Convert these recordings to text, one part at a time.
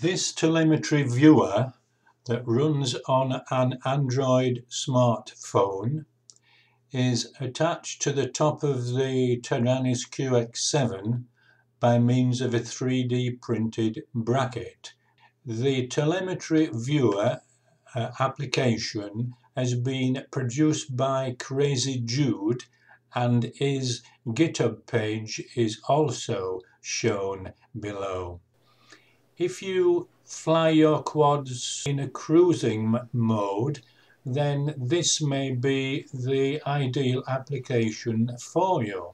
This telemetry viewer that runs on an Android smartphone is attached to the top of the Taranis QX7 by means of a 3D printed bracket. The telemetry viewer uh, application has been produced by Crazy Dude and his GitHub page is also shown below. If you fly your quads in a cruising mode, then this may be the ideal application for you.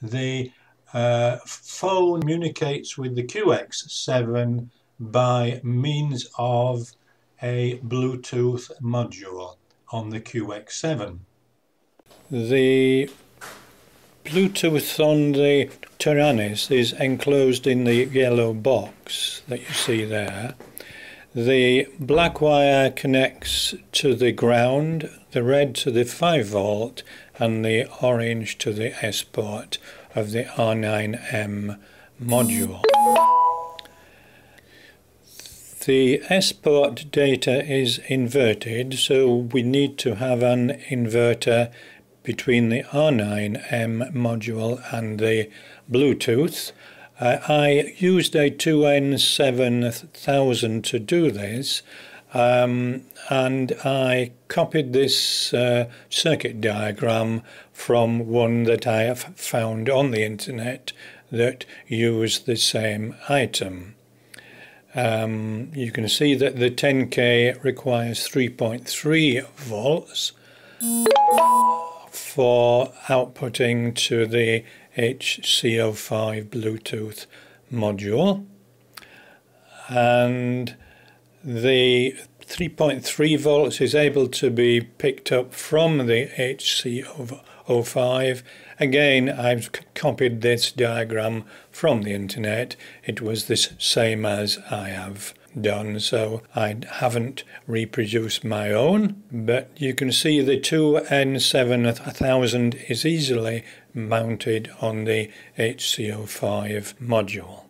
The uh, phone communicates with the QX7 by means of a Bluetooth module on the QX7. The Bluetooth on the Taranis is enclosed in the yellow box that you see there. The black wire connects to the ground, the red to the 5 volt and the orange to the S port of the R9M module. The S port data is inverted so we need to have an inverter between the R9M module and the Bluetooth. Uh, I used a 2N7000 to do this um, and I copied this uh, circuit diagram from one that I have found on the internet that used the same item. Um, you can see that the 10K requires 3.3 volts for outputting to the HC05 Bluetooth module. And the 3.3 volts is able to be picked up from the HC05 again I've copied this diagram from the internet. It was the same as I have done so I haven't reproduced my own but you can see the 2N7000 is easily mounted on the HC05 module.